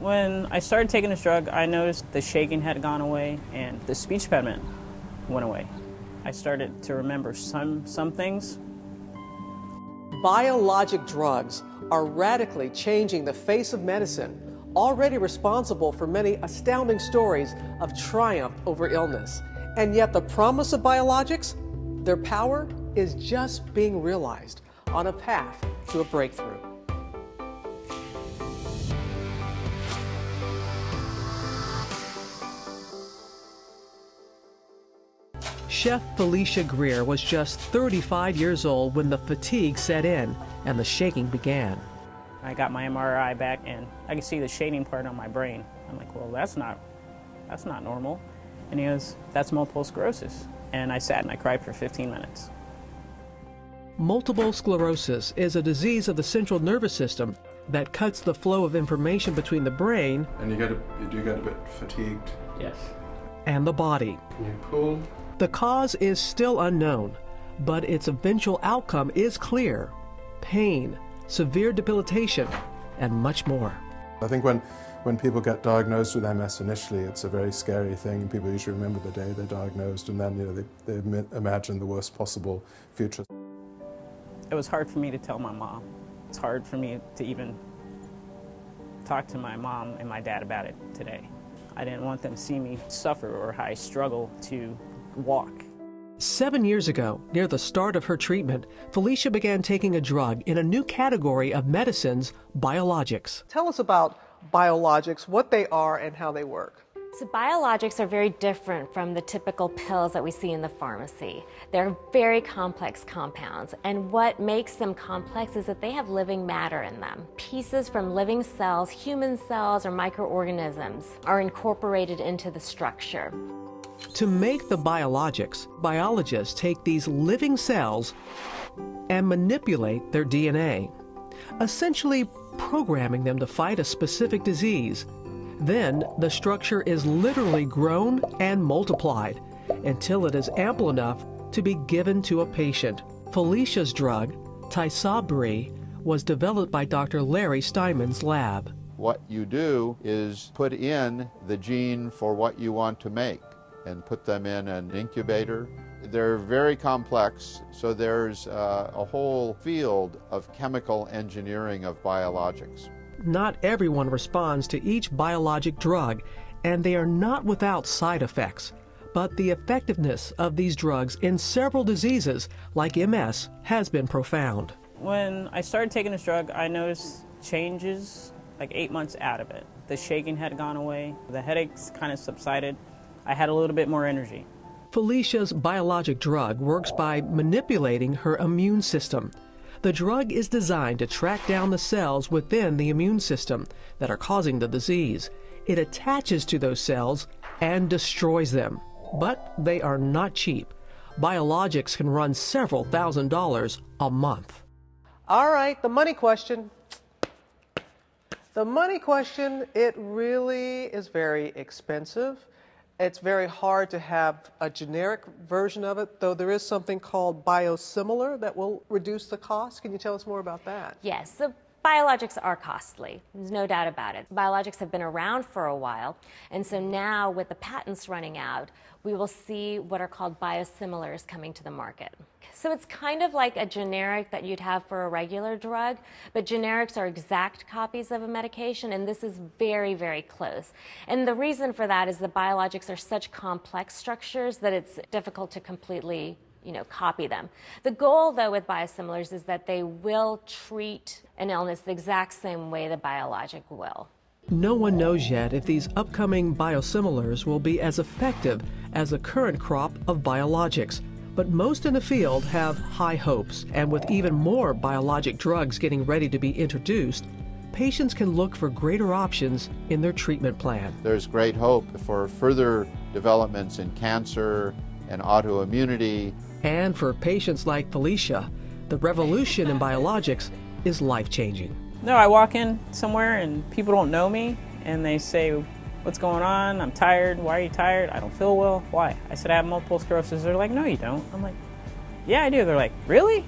When I started taking this drug, I noticed the shaking had gone away and the speech impediment went away. I started to remember some, some things. Biologic drugs are radically changing the face of medicine, already responsible for many astounding stories of triumph over illness. And yet, the promise of biologics, their power, is just being realized on a path to a breakthrough. Chef Felicia Greer was just 35 years old when the fatigue set in and the shaking began. I got my MRI back and I could see the shading part on my brain. I'm like, well, that's not, that's not normal. And he goes, that's multiple sclerosis. And I sat and I cried for 15 minutes. Multiple sclerosis is a disease of the central nervous system that cuts the flow of information between the brain and you get a, you do get a bit fatigued. Yes. And the body. Can you pull? The cause is still unknown, but its eventual outcome is clear: pain, severe debilitation, and much more. I think when when people get diagnosed with MS initially, it's a very scary thing. People usually remember the day they're diagnosed, and then you know they, they imagine the worst possible future. It was hard for me to tell my mom. It's hard for me to even talk to my mom and my dad about it today. I didn't want them to see me suffer or how I struggle to walk. Seven years ago, near the start of her treatment, Felicia began taking a drug in a new category of medicines, biologics. Tell us about biologics, what they are, and how they work. So, biologics are very different from the typical pills that we see in the pharmacy. They're very complex compounds, and what makes them complex is that they have living matter in them. Pieces from living cells, human cells, or microorganisms are incorporated into the structure. To make the biologics, biologists take these living cells and manipulate their DNA, essentially programming them to fight a specific disease then the structure is literally grown and multiplied until it is ample enough to be given to a patient. Felicia's drug, Tysabri, was developed by Dr. Larry Steinman's lab. What you do is put in the gene for what you want to make and put them in an incubator. They're very complex, so there's uh, a whole field of chemical engineering of biologics not everyone responds to each biologic drug, and they are not without side effects. But the effectiveness of these drugs in several diseases, like MS, has been profound. When I started taking this drug, I noticed changes like eight months out of it. The shaking had gone away, the headaches kind of subsided. I had a little bit more energy. Felicia's biologic drug works by manipulating her immune system. The drug is designed to track down the cells within the immune system that are causing the disease. It attaches to those cells and destroys them. But they are not cheap. Biologics can run several thousand dollars a month. All right, the money question. The money question, it really is very expensive. It's very hard to have a generic version of it, though there is something called biosimilar that will reduce the cost. Can you tell us more about that? Yes. So Biologics are costly, there's no doubt about it. Biologics have been around for a while, and so now with the patents running out, we will see what are called biosimilars coming to the market. So it's kind of like a generic that you'd have for a regular drug, but generics are exact copies of a medication, and this is very, very close. And the reason for that is the biologics are such complex structures that it's difficult to completely you know, copy them. The goal, though, with biosimilars is that they will treat an illness the exact same way the biologic will. No one knows yet if these upcoming biosimilars will be as effective as the current crop of biologics. But most in the field have high hopes, and with even more biologic drugs getting ready to be introduced, patients can look for greater options in their treatment plan. There's great hope for further developments in cancer and autoimmunity and for patients like Felicia, the revolution in biologics is life changing. No, I walk in somewhere and people don't know me and they say, What's going on? I'm tired. Why are you tired? I don't feel well. Why? I said, I have multiple sclerosis. They're like, No, you don't. I'm like, Yeah, I do. They're like, Really?